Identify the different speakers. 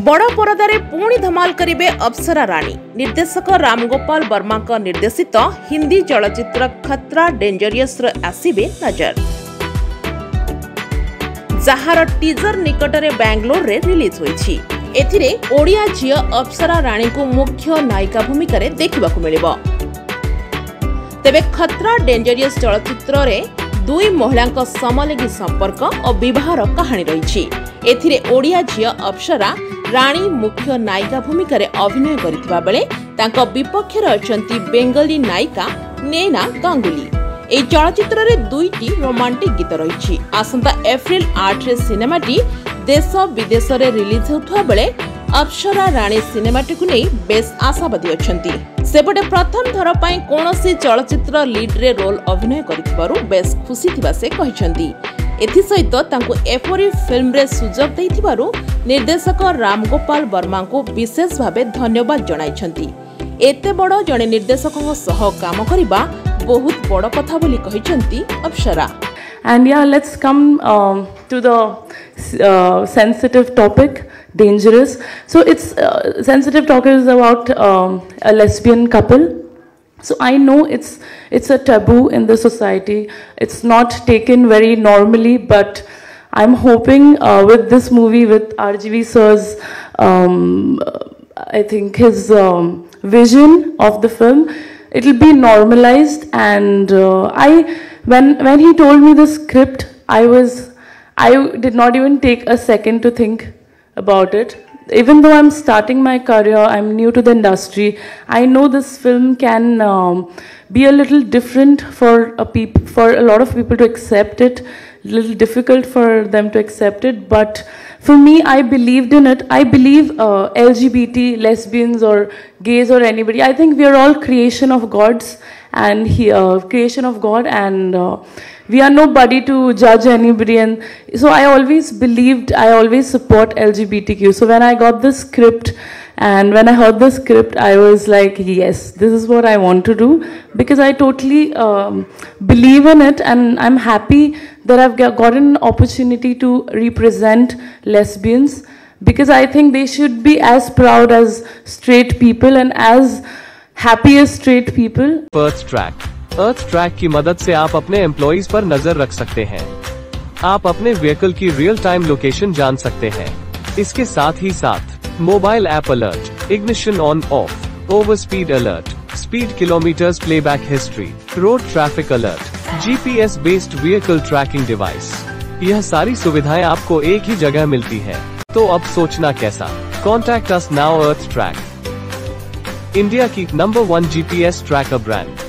Speaker 1: ବଡ଼ ପରଦାରେ ପୁଣି ଧମାଲ କରିବେ ଅପ୍ସରା ରାଣୀ ନିର୍ଦ୍ଦେଶକ ରାମଗୋପାଳ ବର୍ମାଙ୍କ ନିର୍ଦ୍ଦେଶିତ ହିନ୍ଦୀ ଚଳଚ୍ଚିତ୍ର ଖତ୍ରା ଡେଞ୍ଜରିୟସର ଆସିବେ ନଜର ଯାହାର ଟିଜର ନିକଟରେ ବାଙ୍ଗାଲୋରରେ ରିଲିଜ୍ ହୋଇଛି ଏଥିରେ ଓଡ଼ିଆ ଝିଅ ଅପ୍ସରା ରାଣୀଙ୍କୁ ମୁଖ୍ୟ ନାୟିକା ଭୂମିକାରେ ଦେଖିବାକୁ ମିଳିବ ତେବେ ଖତ୍ରା ଡେଞ୍ଜରିୟସ୍ ଚଳଚ୍ଚିତ୍ରରେ দুই মহিলাঙ্ক সমলিঙ্গী সম্পর্ক ও বিবাহর কাহিনী রয়েছে এথিরে ওড়িয়া ঝিও অপ্সরা রাণী মুখ্য নায়িকা ভূমিকার অভিনয় করিଥିବା বেলে তাঙ্ক বিপক্ষে রয়েছে বেঙ্গলি নায়িকা নেনা গাঙ্গুলি এই চলচ্চিত্রে দুইটি রোমান্টিক গীত রয়েছে আসন্ত এপ্রিল আটরে সিনেমাটি দেশ বিদেশে রিলিজ হেউথিবা বেলে ଅପ୍ସରା ରାଣୀ ସିନେମାଟିକୁ ନେଇ ବେଶ୍ ଆଶାବାଦୀ ଅଛନ୍ତି ସେପଟେ ପ୍ରଥମ ଥର ପାଇଁ କୌଣସି ଚଳଚ୍ଚିତ୍ର ଲିଡ୍ରେ ରୋଲ୍ ଅଭିନୟ କରିଥିବାରୁ ବେଶ୍ ଖୁସି ଥିବା ସେ କହିଛନ୍ତି ଏଥିସହିତ ତାଙ୍କୁ ଏପରି ଫିଲ୍ମରେ ସୁଯୋଗ ଦେଇଥିବାରୁ ନିର୍ଦ୍ଦେଶକ ରାମଗୋପାଳ ବର୍ମାଙ୍କୁ ବିଶେଷ ଭାବେ ଧନ୍ୟବାଦ ଜଣାଇଛନ୍ତି ଏତେ ବଡ଼ ଜଣେ ନିର୍ଦ୍ଦେଶକଙ୍କ ସହ କାମ କରିବା ବହୁତ ବଡ଼ କଥା ବୋଲି କହିଛନ୍ତି Apsara
Speaker 2: And yeah, let's come um, to the uh, sensitive topic, Dangerous. So it's uh, sensitive topic is about um, a lesbian couple. So I know it's it's a taboo in the society. It's not taken very normally, but I'm hoping uh, with this movie, with RGV sir's, um, I think his um, vision of the film, it'll be normalized. And uh, I, when when he told me the script, I was, I did not even take a second to think about it. Even though I'm starting my career, I'm new to the industry. I know this film can um, be a little different for a peop- for a lot of people to accept it. a Little difficult for them to accept it, but for me, I believed in it. I believe uh, LGBT, lesbians, or gays, or anybody. I think we are all creation of God's and he, uh, creation of God, and uh, we are nobody to judge anybody and so i always believed i always support lgbtq so when i got the script and when i heard the script i was like yes this is what i want to do because i totally um, believe in it and i'm happy that i've gotten an opportunity to represent lesbians because i think they should be as proud as straight people and as happy as straight people.
Speaker 3: First track. Earth track की मदद से आप अपने employees पर नज़र रख सकते हैं। आप अपने व्हीकल की रियल टाइम लोकेशन जान सकते हैं। इसके साथ ही साथ mobile app alert ignition on off over speed alert speed kilometres playback history road traffic alert GPS based vehicle tracking device यह सारी सुविधाएँ आपको एक ही जगह मिलती है। तो अब सोचना कैसा? Contact us now Earth Track India की number one GPS tracker brand